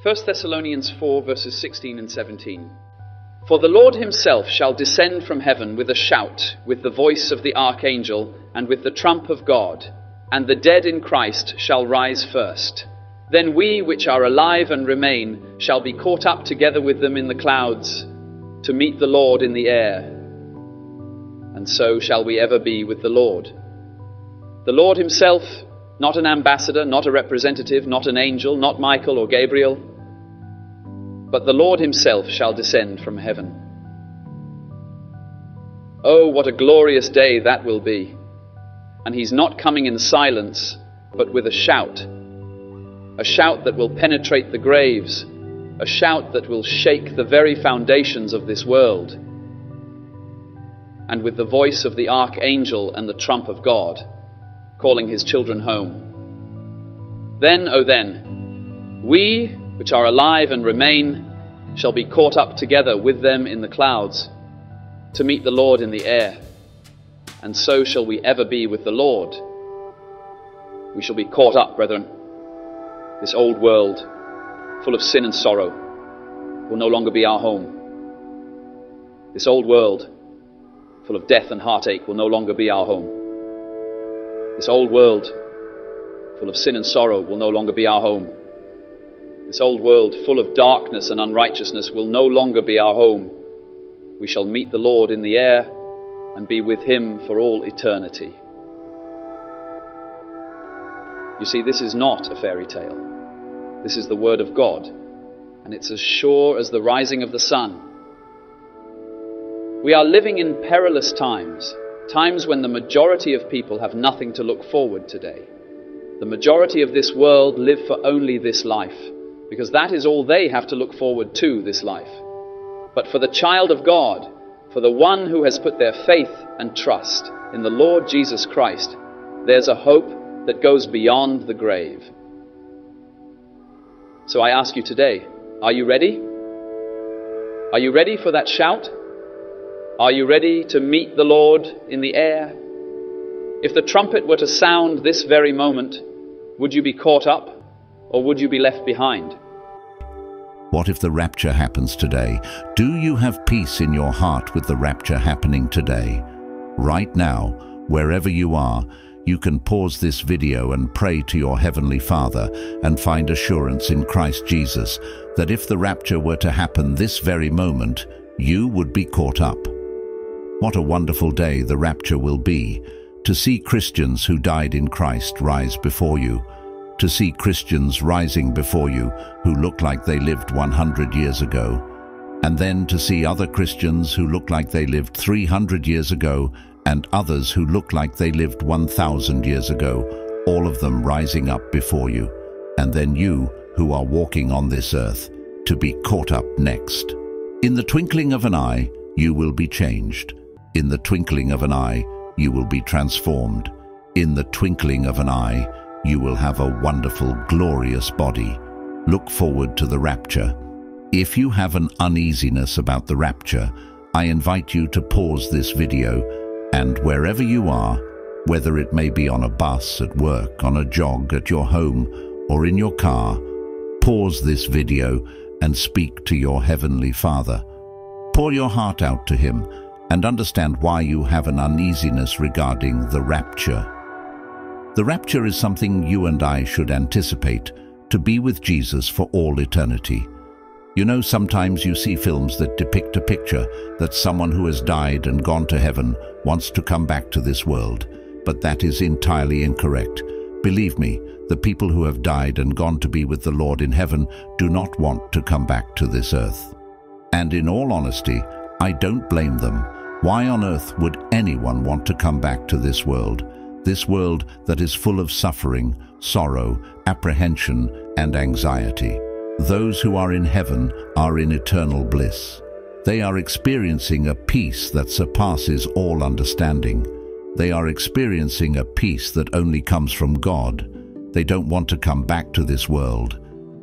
1 Thessalonians 4 verses 16 and 17. For the Lord himself shall descend from heaven with a shout, with the voice of the archangel, and with the trump of God, and the dead in Christ shall rise first. Then we which are alive and remain shall be caught up together with them in the clouds to meet the Lord in the air. And so shall we ever be with the Lord. The Lord himself, not an ambassador, not a representative, not an angel, not Michael or Gabriel, but the Lord himself shall descend from heaven. Oh, what a glorious day that will be! And he's not coming in silence, but with a shout a shout that will penetrate the graves, a shout that will shake the very foundations of this world. And with the voice of the archangel and the trump of God, calling his children home. Then, oh then, we which are alive and remain shall be caught up together with them in the clouds to meet the Lord in the air. And so shall we ever be with the Lord. We shall be caught up, brethren. This old world, full of sin and sorrow, will no longer be our home. This old world, full of death and heartache, will no longer be our home. This old world, full of sin and sorrow, will no longer be our home. This old world, full of darkness and unrighteousness, will no longer be our home. We shall meet the Lord in the air and be with Him for all eternity. You see, this is not a fairy tale. This is the Word of God, and it's as sure as the rising of the sun. We are living in perilous times, times when the majority of people have nothing to look forward to today. The majority of this world live for only this life, because that is all they have to look forward to this life. But for the child of God, for the one who has put their faith and trust in the Lord Jesus Christ, there's a hope that goes beyond the grave. So I ask you today are you ready? Are you ready for that shout? Are you ready to meet the Lord in the air? If the trumpet were to sound this very moment, would you be caught up or would you be left behind? What if the rapture happens today? Do you have peace in your heart with the rapture happening today? Right now, wherever you are, you can pause this video and pray to your Heavenly Father and find assurance in Christ Jesus that if the rapture were to happen this very moment, you would be caught up. What a wonderful day the rapture will be, to see Christians who died in Christ rise before you, to see Christians rising before you who look like they lived 100 years ago, and then to see other Christians who look like they lived 300 years ago and others who look like they lived 1,000 years ago, all of them rising up before you, and then you, who are walking on this earth, to be caught up next. In the twinkling of an eye, you will be changed. In the twinkling of an eye, you will be transformed. In the twinkling of an eye, you will have a wonderful, glorious body. Look forward to the rapture. If you have an uneasiness about the rapture, I invite you to pause this video and wherever you are, whether it may be on a bus, at work, on a jog, at your home, or in your car, pause this video and speak to your Heavenly Father. Pour your heart out to Him and understand why you have an uneasiness regarding the rapture. The rapture is something you and I should anticipate, to be with Jesus for all eternity. You know, sometimes you see films that depict a picture that someone who has died and gone to heaven wants to come back to this world, but that is entirely incorrect. Believe me, the people who have died and gone to be with the Lord in heaven do not want to come back to this earth. And in all honesty, I don't blame them. Why on earth would anyone want to come back to this world? This world that is full of suffering, sorrow, apprehension, and anxiety. Those who are in heaven are in eternal bliss. They are experiencing a peace that surpasses all understanding. They are experiencing a peace that only comes from God. They don't want to come back to this world.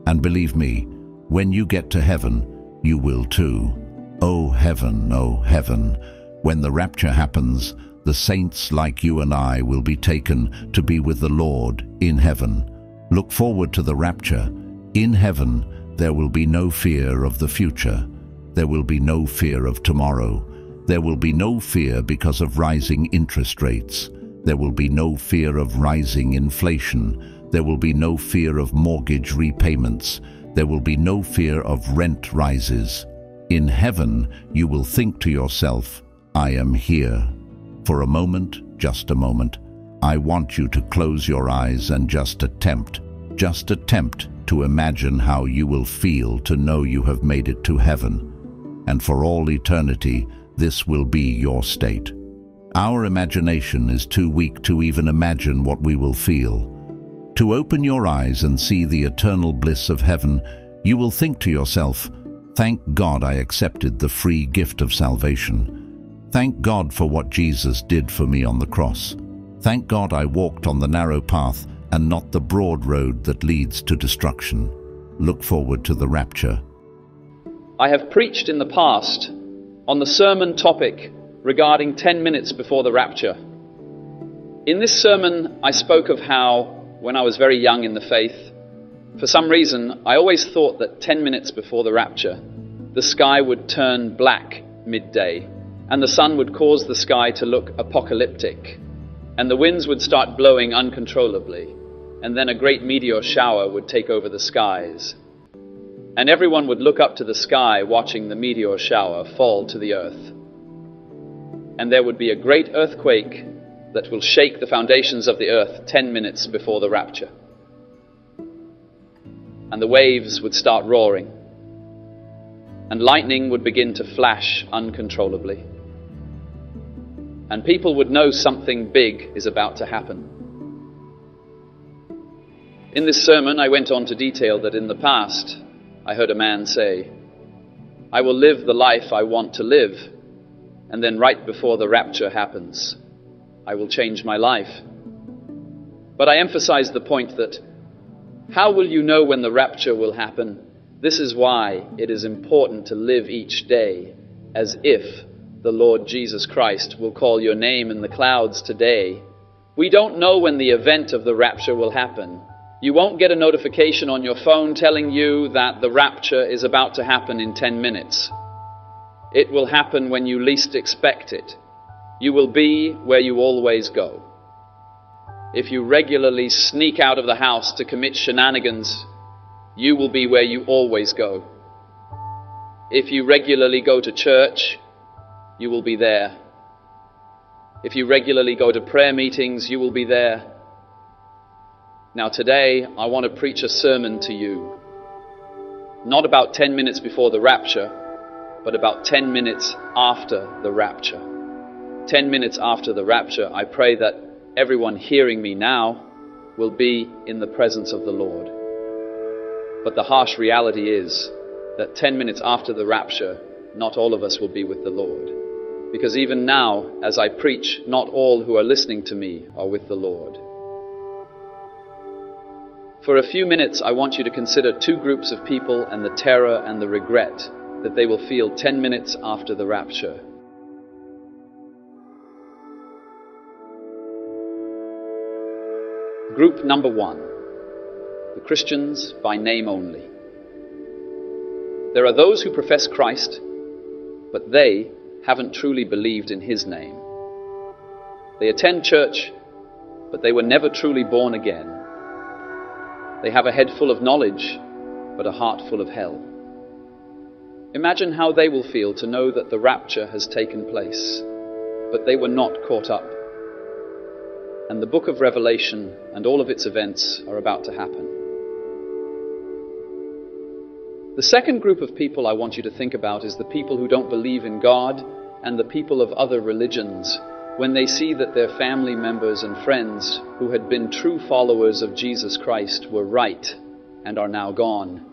And believe me, when you get to heaven, you will too. Oh heaven, oh heaven, when the rapture happens, the saints like you and I will be taken to be with the Lord in heaven. Look forward to the rapture in heaven, there will be no fear of the future. There will be no fear of tomorrow. There will be no fear because of rising interest rates. There will be no fear of rising inflation. There will be no fear of mortgage repayments. There will be no fear of rent rises. In heaven, you will think to yourself, I am here. For a moment, just a moment, I want you to close your eyes and just attempt, just attempt to imagine how you will feel to know you have made it to heaven. And for all eternity, this will be your state. Our imagination is too weak to even imagine what we will feel. To open your eyes and see the eternal bliss of heaven, you will think to yourself, Thank God I accepted the free gift of salvation. Thank God for what Jesus did for me on the cross. Thank God I walked on the narrow path and not the broad road that leads to destruction. Look forward to the rapture. I have preached in the past on the sermon topic regarding 10 minutes before the rapture. In this sermon, I spoke of how, when I was very young in the faith, for some reason, I always thought that 10 minutes before the rapture, the sky would turn black midday, and the sun would cause the sky to look apocalyptic, and the winds would start blowing uncontrollably, and then a great meteor shower would take over the skies. And everyone would look up to the sky watching the meteor shower fall to the earth. And there would be a great earthquake that will shake the foundations of the earth 10 minutes before the rapture and the waves would start roaring, and lightning would begin to flash uncontrollably. And people would know something big is about to happen. In this sermon, I went on to detail that in the past, I heard a man say, I will live the life I want to live, and then right before the rapture happens, I will change my life. But I emphasized the point that how will you know when the rapture will happen? This is why it is important to live each day as if the Lord Jesus Christ will call your name in the clouds today. We don't know when the event of the rapture will happen. You won't get a notification on your phone telling you that the rapture is about to happen in 10 minutes. It will happen when you least expect it. You will be where you always go if you regularly sneak out of the house to commit shenanigans, you will be where you always go. If you regularly go to church, you will be there. If you regularly go to prayer meetings, you will be there. Now, today, I want to preach a sermon to you. Not about 10 minutes before the rapture, but about 10 minutes after the rapture. 10 minutes after the rapture, I pray that everyone hearing me now will be in the presence of the Lord. But the harsh reality is that 10 minutes after the rapture, not all of us will be with the Lord. Because even now, as I preach, not all who are listening to me are with the Lord. For a few minutes, I want you to consider two groups of people and the terror and the regret that they will feel 10 minutes after the rapture. Group number one the Christians by name only. There are those who profess Christ, but they haven't truly believed in His name. They attend church, but they were never truly born again. They have a head full of knowledge, but a heart full of hell. Imagine how they will feel to know that the rapture has taken place, but they were not caught up and the book of Revelation and all of its events are about to happen. The second group of people I want you to think about is the people who don't believe in God and the people of other religions when they see that their family members and friends who had been true followers of Jesus Christ were right and are now gone.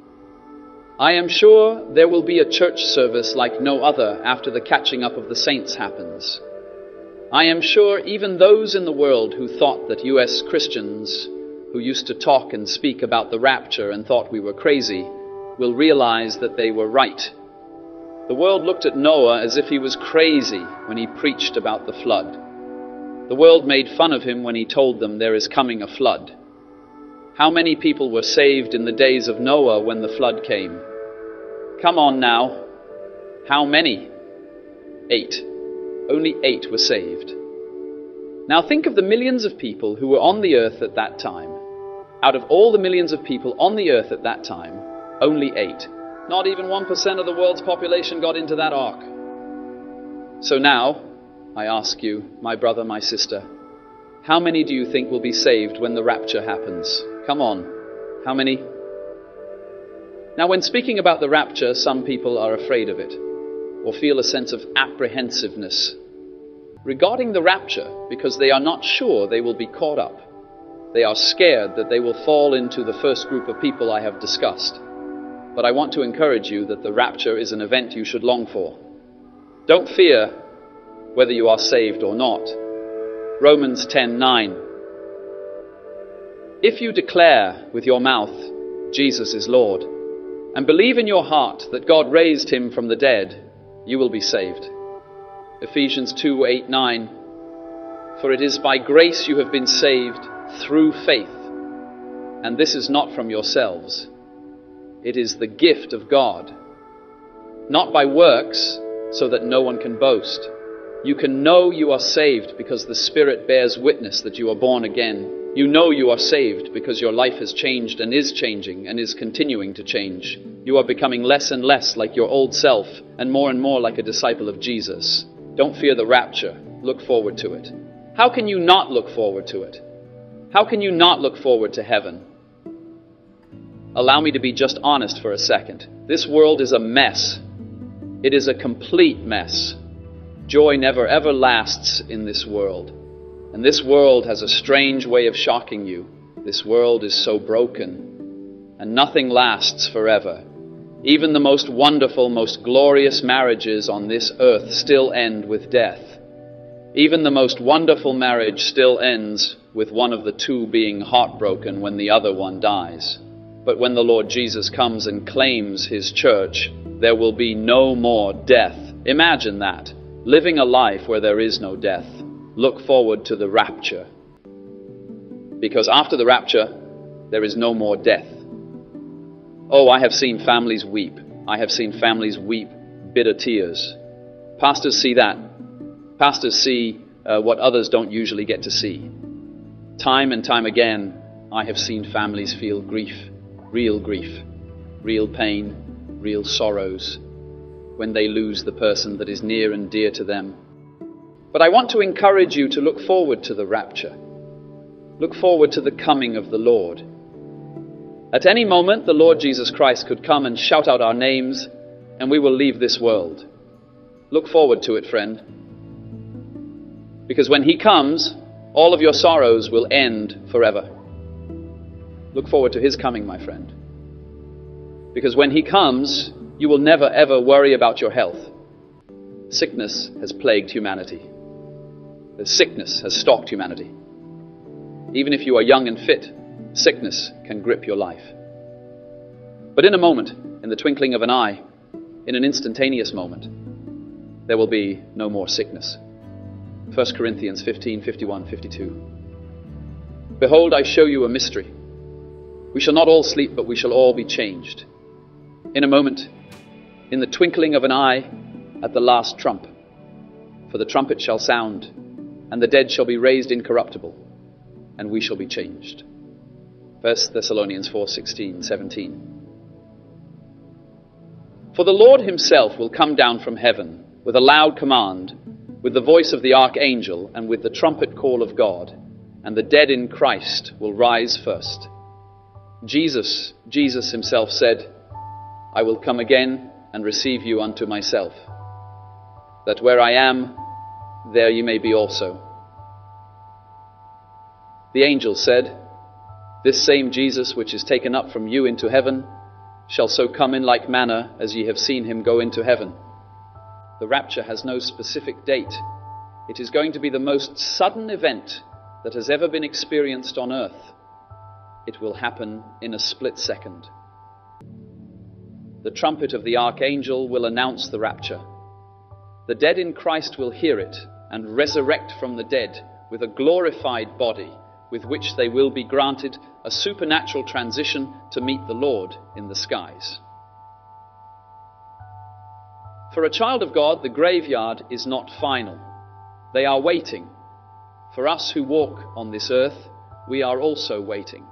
I am sure there will be a church service like no other after the catching up of the saints happens. I am sure even those in the world who thought that U.S. Christians, who used to talk and speak about the rapture and thought we were crazy, will realize that they were right. The world looked at Noah as if he was crazy when he preached about the flood. The world made fun of him when he told them there is coming a flood. How many people were saved in the days of Noah when the flood came? Come on now. How many? Eight. Only eight were saved. Now think of the millions of people who were on the earth at that time. Out of all the millions of people on the earth at that time, only eight. Not even 1% of the world's population got into that ark. So now, I ask you, my brother, my sister, how many do you think will be saved when the rapture happens? Come on. How many? Now, when speaking about the rapture, some people are afraid of it or feel a sense of apprehensiveness regarding the rapture because they are not sure they will be caught up. They are scared that they will fall into the first group of people I have discussed. But I want to encourage you that the rapture is an event you should long for. Don't fear whether you are saved or not. Romans 10:9 If you declare with your mouth Jesus is Lord and believe in your heart that God raised him from the dead, you will be saved. Ephesians 2 8 9. For it is by grace you have been saved through faith, and this is not from yourselves. It is the gift of God, not by works, so that no one can boast. You can know you are saved because the Spirit bears witness that you are born again. You know you are saved because your life has changed and is changing and is continuing to change. You are becoming less and less like your old self and more and more like a disciple of Jesus. Don't fear the rapture. Look forward to it. How can you not look forward to it? How can you not look forward to heaven? Allow me to be just honest for a second. This world is a mess. It is a complete mess. Joy never ever lasts in this world. And this world has a strange way of shocking you. This world is so broken. And nothing lasts forever. Even the most wonderful, most glorious marriages on this earth still end with death. Even the most wonderful marriage still ends with one of the two being heartbroken when the other one dies. But when the Lord Jesus comes and claims his church, there will be no more death. Imagine that. Living a life where there is no death. Look forward to the rapture. Because after the rapture, there is no more death. Oh, I have seen families weep. I have seen families weep bitter tears. Pastors see that. Pastors see uh, what others don't usually get to see. Time and time again, I have seen families feel grief, real grief, real pain, real sorrows when they lose the person that is near and dear to them. But I want to encourage you to look forward to the rapture. Look forward to the coming of the Lord. At any moment, the Lord Jesus Christ could come and shout out our names, and we will leave this world. Look forward to it, friend. Because when He comes, all of your sorrows will end forever. Look forward to His coming, my friend. Because when He comes, you will never ever worry about your health. Sickness has plagued humanity. The sickness has stalked humanity. Even if you are young and fit, sickness can grip your life. But in a moment, in the twinkling of an eye, in an instantaneous moment, there will be no more sickness. 1 Corinthians 15 51 52. Behold, I show you a mystery. We shall not all sleep, but we shall all be changed. In a moment, in the twinkling of an eye, at the last trump. For the trumpet shall sound, and the dead shall be raised incorruptible, and we shall be changed. 1 Thessalonians 4:16, 17. For the Lord himself will come down from heaven with a loud command, with the voice of the archangel, and with the trumpet call of God, and the dead in Christ will rise first. Jesus, Jesus himself said, I will come again and receive you unto myself, that where I am, there you may be also. The angel said, this same Jesus, which is taken up from you into heaven, shall so come in like manner as ye have seen him go into heaven. The rapture has no specific date. It is going to be the most sudden event that has ever been experienced on earth. It will happen in a split second. The trumpet of the archangel will announce the rapture. The dead in Christ will hear it and resurrect from the dead with a glorified body with which they will be granted a supernatural transition to meet the Lord in the skies. For a child of God, the graveyard is not final. They are waiting. For us who walk on this earth, we are also waiting.